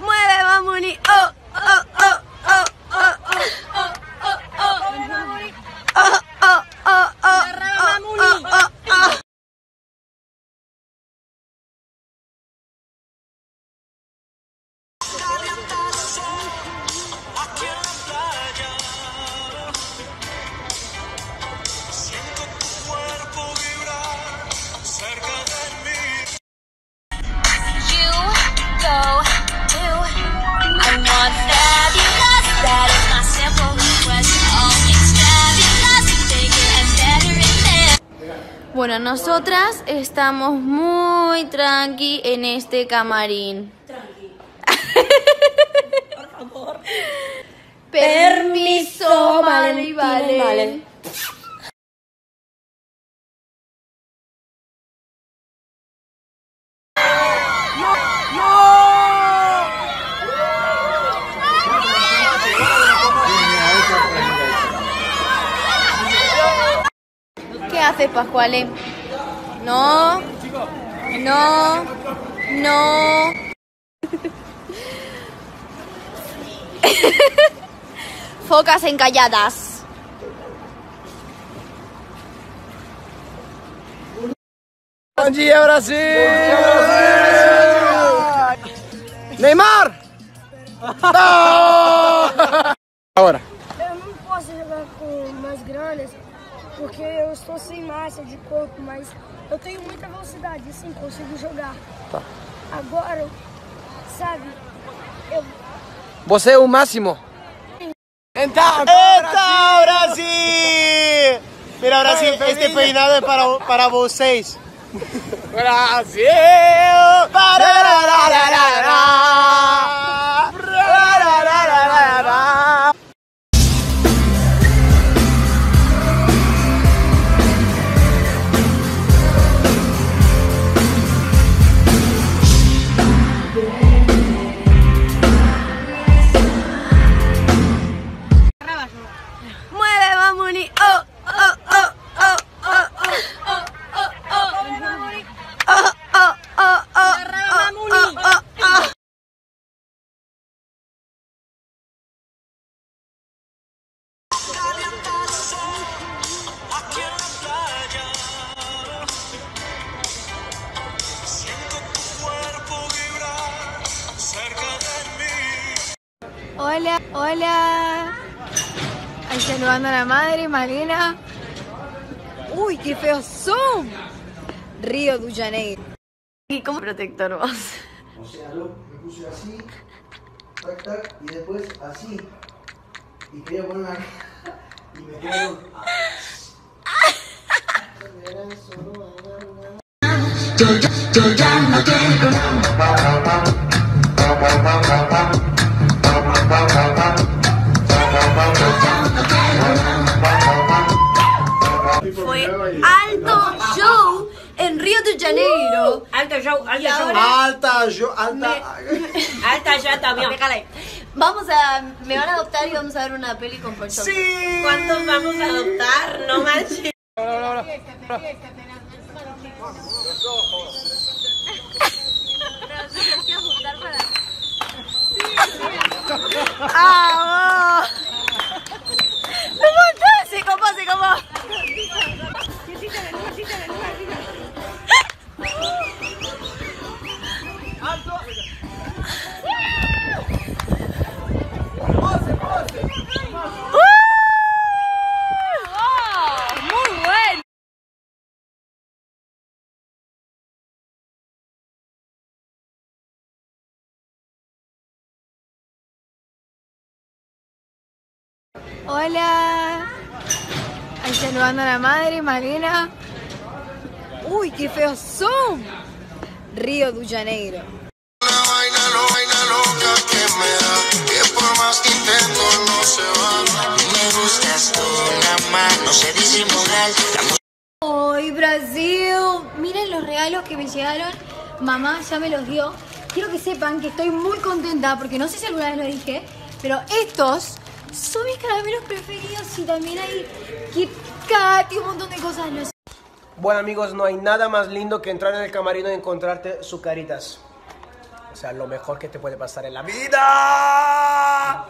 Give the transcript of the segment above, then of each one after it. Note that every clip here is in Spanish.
Mueve, Mamuni. Nosotras estamos muy tranqui en este camarín. Por favor. Permiso, vale, vale. ¿Qué haces, Pascuale? No, no, no. Focas encalladas. Bom dia, Brasil! Neymar! Não! Agora. Eu não posso jogar com mais grandes porque eu estou sem massa de corpo, mas eu tenho muita velocidade, assim, consigo jogar. Tá. Agora, sabe, eu Você é o máximo. Então, ¡Eta, Brasil! Mira, Brasil, este peinado es para, para vocês. Brasil! Mueve, Saludando a la madre, Malena. Uy, qué feos son. Río de Janeiro. ¿Y cómo protector vos? O sea, lo, me puse así, tac, tac, y después así. Y quería poner una y me quedaron. Fue alto show en Río de Janeiro. Alto show, alto show. ahora- Alta, yo, alta. Alta ya también. Déjala ahí. Vamos a. Me van a adoptar y vamos a ver una peli con Ponchón. Sí. ¿Cuántos vamos a adoptar? No manches. ¡Vamos! Hola. Ahí saludando a la madre, Malena. Uy, qué feos son. Río de Janeiro. Una vaina, lo vaina loca que me da, que por más que intento no se va. Me gustas tú, nada más, no sé disimular. La Hoy Brasil, miren los regalos que me llegaron. Mamá ya me los dio. Quiero que sepan que estoy muy contenta porque no sé si alguna vez lo dije, pero estos son mis caramelos preferidos y también hay Kit Kat y un montón de cosas. Los Bueno amigos, no hay nada más lindo que entrar en el camarino y encontrarte su caritas. O sea, lo mejor que te puede pasar en la vida.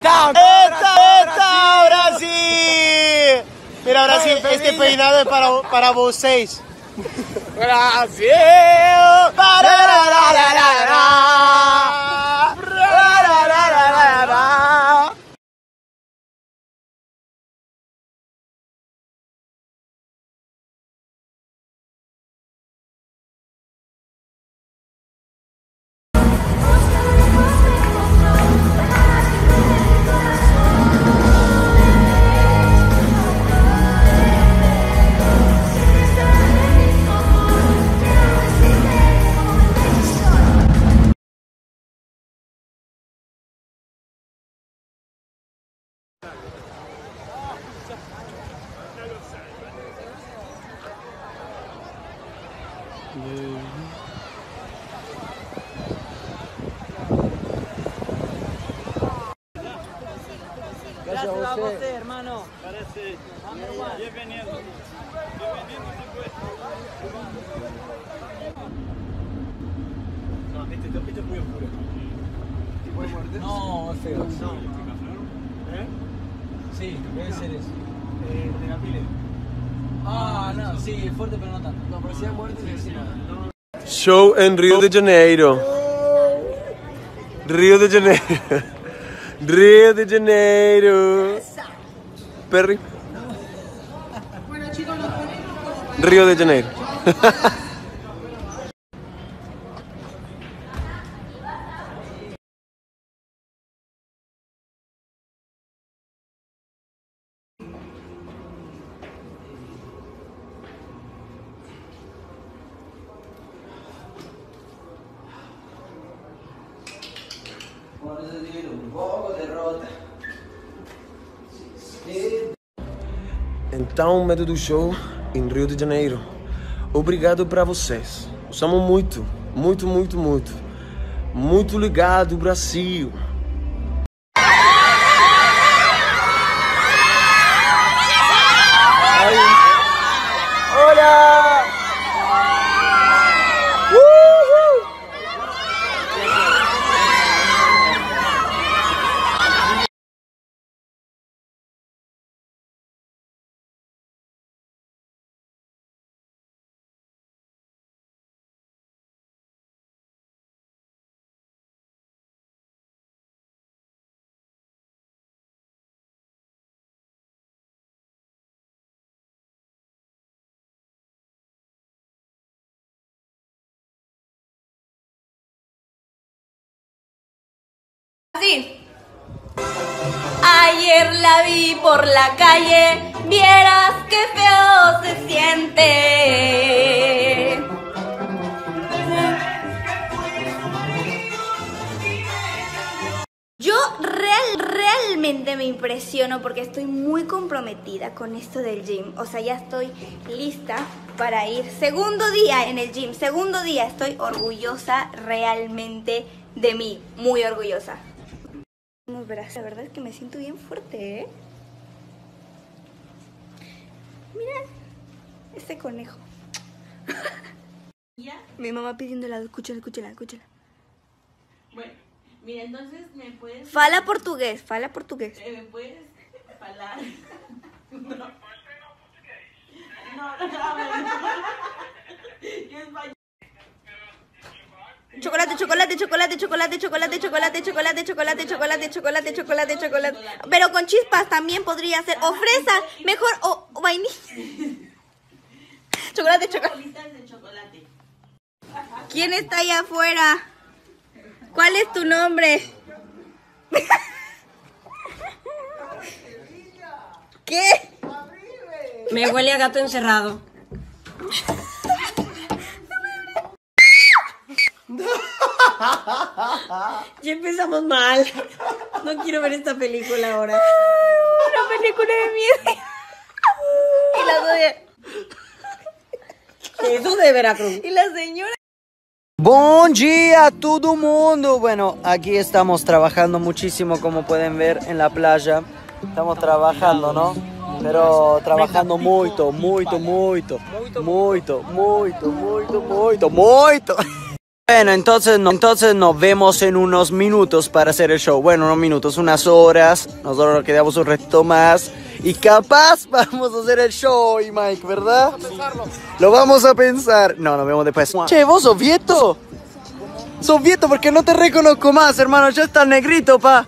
¡Eta, eta, Brasil! Mira, Brasil, este peinado es para, para vocês. Brasil. Gracias a hermano. Parece. Eh, bienvenido. No, este muy oscuro. ¿Te puede? No, feo. Este Sí, debe ser eso. de la pile. Ah, no, sí, fuerte pero no tanto. No, pero si hay muerte, no decir nada. Show en Río de Janeiro. Río de Janeiro. Río de Janeiro. Perry. Río de Janeiro. Então, medo do show em Rio de Janeiro. Obrigado para vocês. Os amo muito, muito, muito, muito. Muito ligado, Brasil. Así. Ayer la vi por la calle, vieras qué feo se siente. Yo real, realmente me impresiono porque estoy muy comprometida con esto del gym. O sea, ya estoy lista para ir. Segundo día en el gym, segundo día. Estoy orgullosa realmente de mí, muy orgullosa. Unos brazos, la verdad es que me siento bien fuerte, ¿eh? Mira, este conejo. ¿Ya? Mi mamá pidiendo helado, escúchala, escúchala, escúchala. Bueno, mira, entonces me puedes... Fala portugués, fala portugués. eh, ¿Me puedes falar? No. No, no, no. Yo español. Chocolate, chocolate, chocolate, chocolate, chocolate, chocolate, chocolate, chocolate, chocolate, chocolate, chocolate, chocolate. Pero con chispas también podría ser. O fresa, mejor, o o vainilla. Chocolate, chocolate. ¿Quién está allá afuera? ¿Cuál es tu nombre? ¿Qué? Me huele a gato encerrado. Ya empezamos mal. No quiero ver esta película ahora. Una película de miedo. Y la doña- Eso de Veracruz. y la señora. Bom dia a todo mundo. Bueno, aquí estamos trabajando muchísimo, como pueden ver en la playa. Estamos trabajando, ¿no? Pero trabajando muito, muito, muito, muito, muito, muito, muito, muito. Bueno, entonces, no- entonces nos vemos en unos minutos para hacer el show. Bueno, unos minutos, unas horas. Nosotros nos quedamos un resto más. Y capaz vamos a hacer el show, y Mike, ¿verdad? Lo vamos a pensar. No, nos vemos después. Che, vos sos Vieto. Sos Vieto porque no te reconozco más, hermano. Ya está negrito, pa.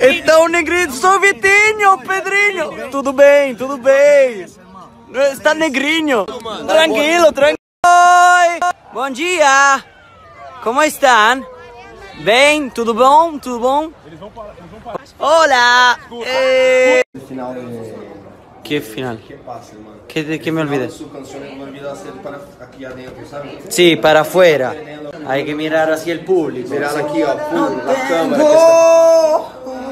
Está un negrito, sos Vietinho, Pedrinho. Tudo bem, tudo bem. Está negrinho. Tranquilo, tranquilo. Oi, bom dia. Como estão? Bem, tudo bom? Tudo bom? Hola. Eh, ¿Qué final? ¿Qué, de qué me olvidé? Su canción me olvidó hacer para aquí adentro, ¿sabes? Sí, para afuera. Hay que mirar hacia el público. Mirar aquí, ó, pum, la cámara que está...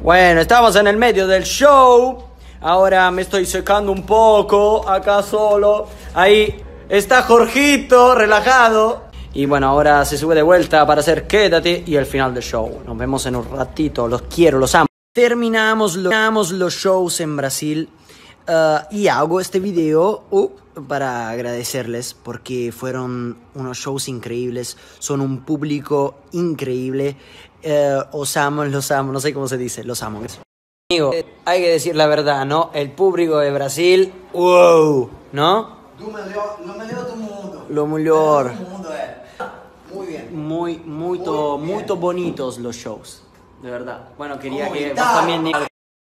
Bueno, estamos en el medio del show. Ahora me estoy secando un poco, acá solo. Ahí está Jorgito, relajado. Y bueno, ahora se sube de vuelta para hacer Quédate y el final del show. Nos vemos en un ratito. Los quiero, los amo. Terminamos, lo- los shows en Brasil. eh, y hago este video uh, para agradecerles porque fueron unos shows increíbles. Son un público increíble. Eh, os amo, los amo. No sé cómo se dice, los amo. Amigo, eh, hay que decir la verdad, ¿no? El público de Brasil, wow, ¿no? Lo mejor. Muy bien. Muy, muy, muy bonitos los shows. De verdad. Bueno, quería que vos también.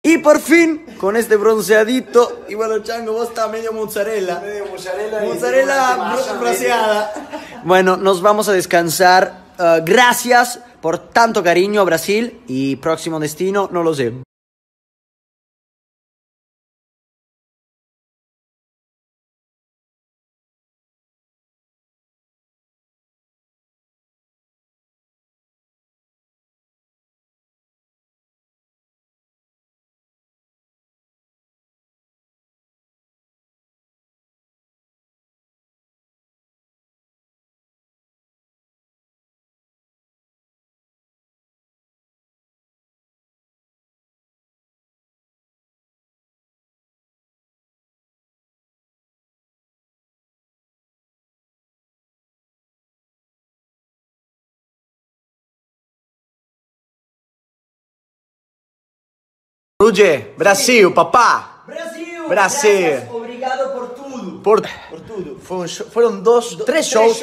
Y por fin, con este bronceadito, y bueno, Chango, vos estás medio mozzarella. Medio mozzarella. Mozzarella bro- bronceada. Bueno, nos vamos a descansar. Uh, gracias por tanto cariño a Brasil y próximo destino, no lo sé. Ruge, Brasil, papá. Brasil, Brasil. Obrigado por todo. Por, por tudo. Foi um show- foram dois, três shows.